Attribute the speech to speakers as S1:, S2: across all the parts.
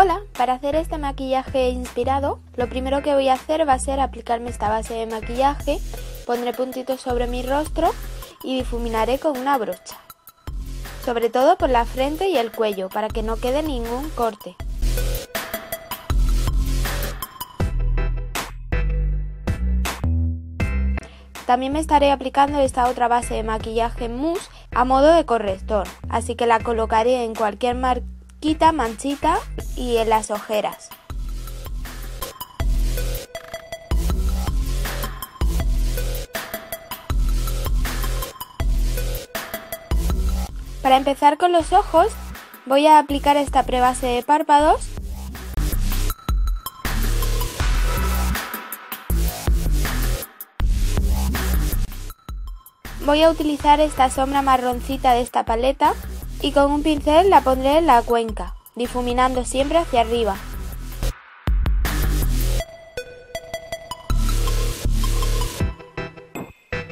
S1: Hola, para hacer este maquillaje inspirado, lo primero que voy a hacer va a ser aplicarme esta base de maquillaje, pondré puntitos sobre mi rostro y difuminaré con una brocha. Sobre todo por la frente y el cuello, para que no quede ningún corte. También me estaré aplicando esta otra base de maquillaje mousse a modo de corrector, así que la colocaré en cualquier marquita, manchita y en las ojeras. Para empezar con los ojos, voy a aplicar esta prebase de párpados Voy a utilizar esta sombra marroncita de esta paleta y con un pincel la pondré en la cuenca difuminando siempre hacia arriba.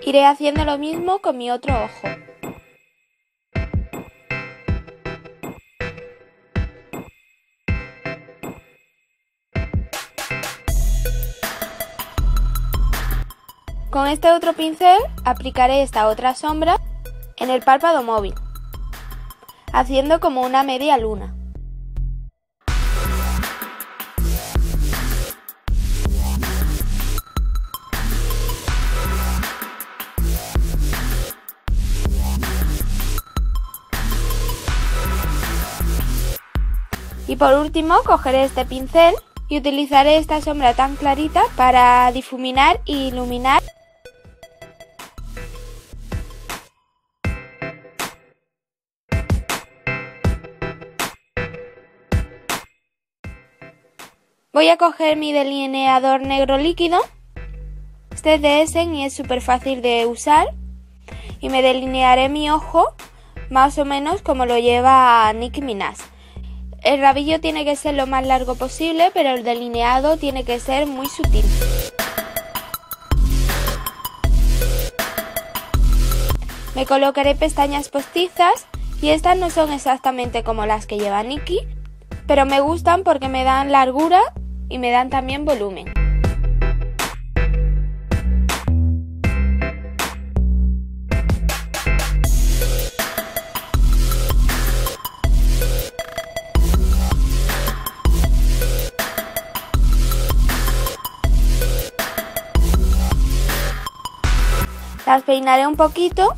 S1: Iré haciendo lo mismo con mi otro ojo. Con este otro pincel aplicaré esta otra sombra en el párpado móvil, haciendo como una media luna. Y por último cogeré este pincel y utilizaré esta sombra tan clarita para difuminar e iluminar Voy a coger mi delineador negro líquido. Este es de Essen y es súper fácil de usar. Y me delinearé mi ojo más o menos como lo lleva Nicki Minaj. El rabillo tiene que ser lo más largo posible, pero el delineado tiene que ser muy sutil. Me colocaré pestañas postizas y estas no son exactamente como las que lleva Nikki, pero me gustan porque me dan largura y me dan también volumen. Las peinaré un poquito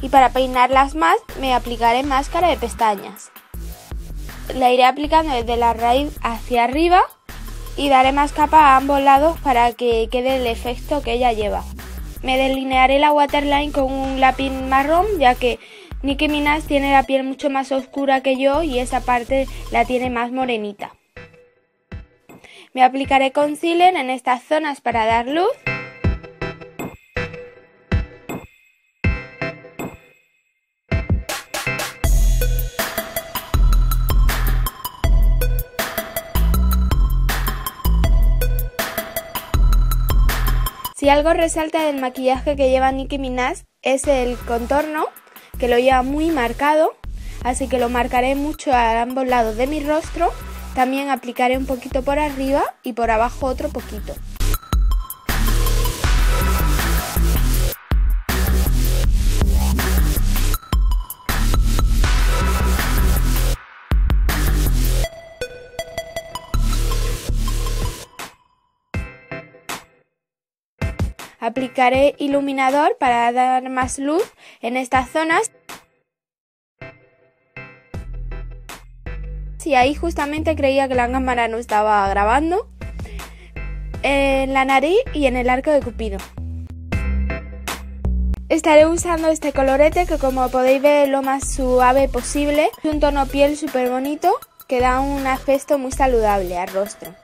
S1: y para peinarlas más me aplicaré máscara de pestañas. La iré aplicando desde la raíz hacia arriba y daré más capa a ambos lados para que quede el efecto que ella lleva. Me delinearé la waterline con un lápiz marrón ya que Nicki Minaj tiene la piel mucho más oscura que yo y esa parte la tiene más morenita. Me aplicaré concealer en estas zonas para dar luz Si algo resalta del maquillaje que lleva Nicki Minaj es el contorno, que lo lleva muy marcado, así que lo marcaré mucho a ambos lados de mi rostro. También aplicaré un poquito por arriba y por abajo otro poquito. Aplicaré iluminador para dar más luz en estas zonas. Y ahí justamente creía que la cámara no estaba grabando. En la nariz y en el arco de cupido. Estaré usando este colorete que como podéis ver es lo más suave posible. Es un tono piel súper bonito que da un aspecto muy saludable al rostro.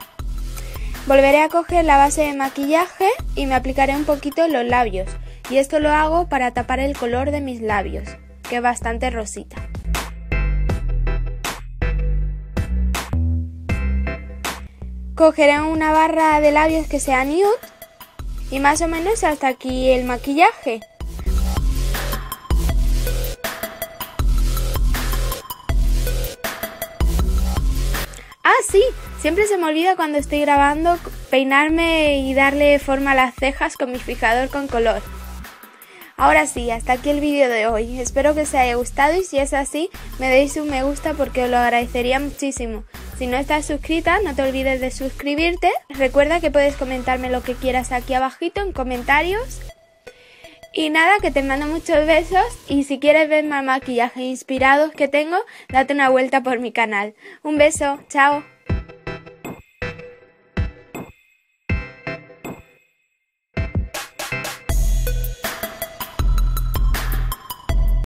S1: Volveré a coger la base de maquillaje y me aplicaré un poquito en los labios. Y esto lo hago para tapar el color de mis labios, que es bastante rosita. Cogeré una barra de labios que sea nude y más o menos hasta aquí el maquillaje. sí, siempre se me olvida cuando estoy grabando peinarme y darle forma a las cejas con mi fijador con color. Ahora sí, hasta aquí el vídeo de hoy. Espero que os haya gustado y si es así, me deis un me gusta porque os lo agradecería muchísimo. Si no estás suscrita, no te olvides de suscribirte. Recuerda que puedes comentarme lo que quieras aquí abajito en comentarios. Y nada, que te mando muchos besos y si quieres ver más maquillaje inspirados que tengo, date una vuelta por mi canal. Un beso, chao.